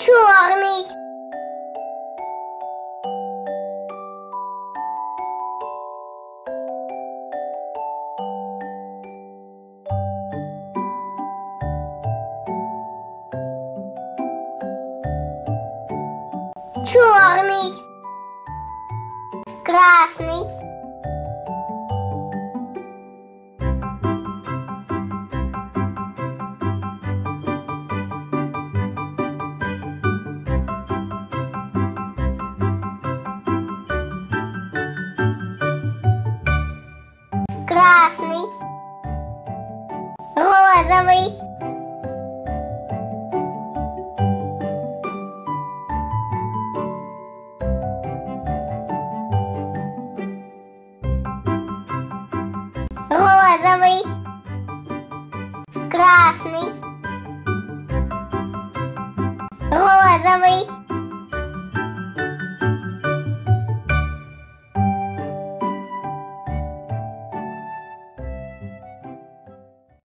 Чорний. Чорний. Красний. Красный. Розовый. Розовый. Красный. Розовый.